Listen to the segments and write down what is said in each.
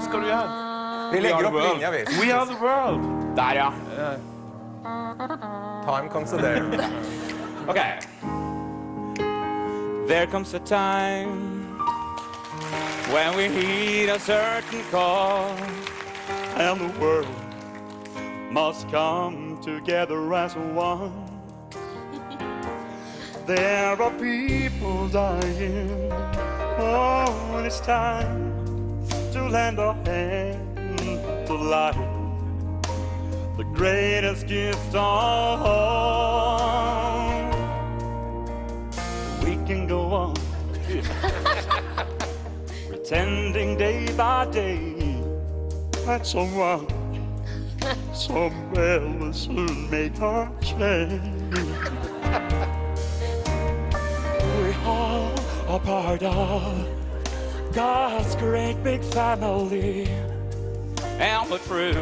Ah. Vi We legger are the opp world. linja, vi. We are the world. Der, ja. Time comes a day. Ok. There comes a time when we heed a certain call, and the world must come together as one. There are people dying. Oh, it's time to lend a hand to life the greatest gift of all. We can go on pretending day by day that someone somewhere will soon make our change. We all are part of God's great big family, and the truth.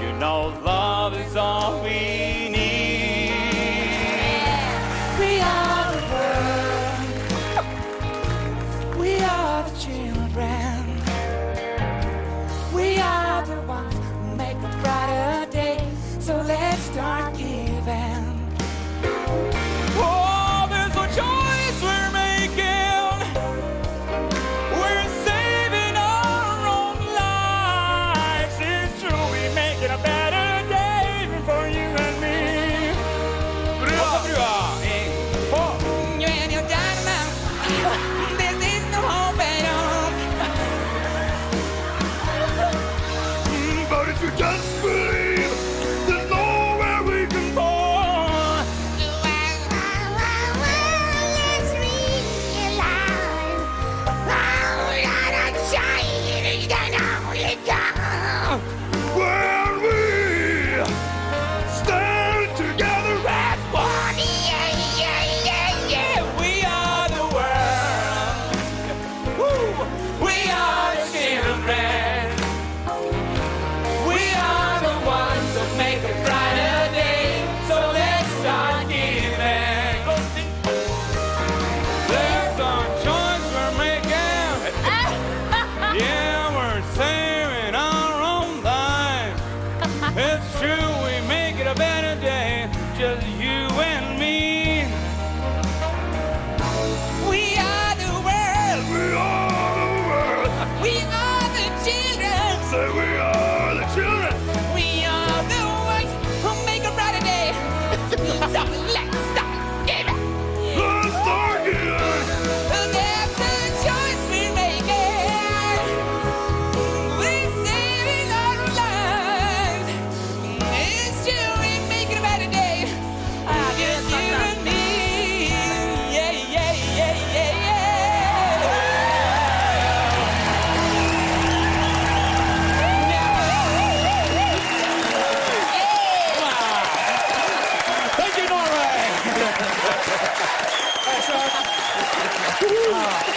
You know love is all we need. We are the world. We are the children. We are the ones who make a brighter day. So let's start It's true, 啊.